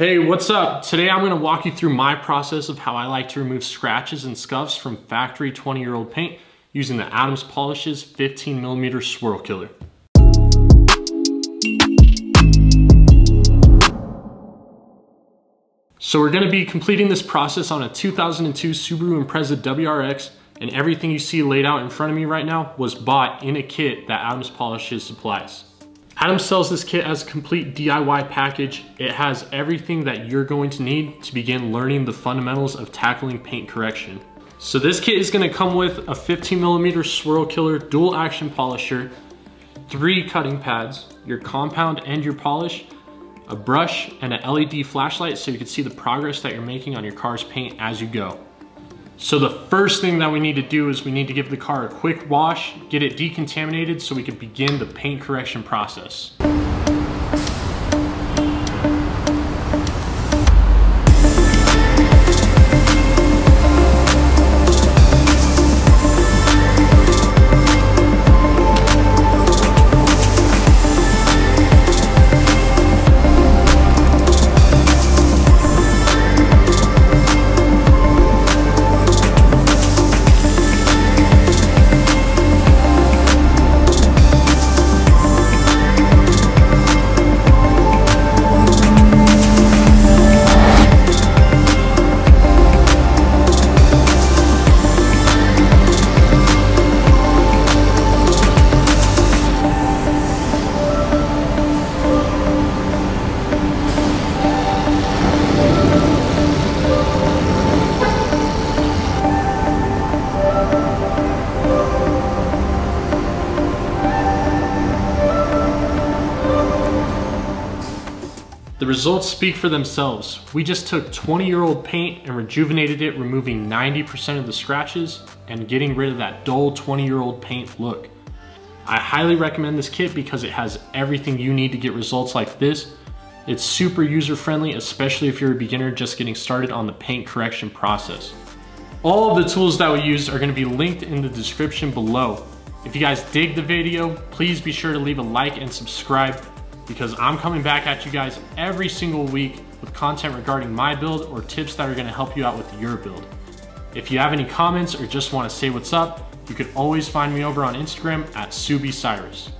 Hey, what's up? Today I'm gonna walk you through my process of how I like to remove scratches and scuffs from factory 20 year old paint using the Adams Polishes 15 millimeter swirl killer. So we're gonna be completing this process on a 2002 Subaru Impreza WRX and everything you see laid out in front of me right now was bought in a kit that Adams Polishes supplies. Adams sells this kit as a complete DIY package. It has everything that you're going to need to begin learning the fundamentals of tackling paint correction. So this kit is gonna come with a 15 millimeter swirl killer dual action polisher, three cutting pads, your compound and your polish, a brush, and an LED flashlight so you can see the progress that you're making on your car's paint as you go. So the first thing that we need to do is we need to give the car a quick wash, get it decontaminated so we can begin the paint correction process. The results speak for themselves. We just took 20 year old paint and rejuvenated it, removing 90% of the scratches and getting rid of that dull 20 year old paint look. I highly recommend this kit because it has everything you need to get results like this. It's super user friendly, especially if you're a beginner just getting started on the paint correction process. All of the tools that we use are gonna be linked in the description below. If you guys dig the video, please be sure to leave a like and subscribe because I'm coming back at you guys every single week with content regarding my build or tips that are gonna help you out with your build. If you have any comments or just wanna say what's up, you can always find me over on Instagram at SubieCyrus.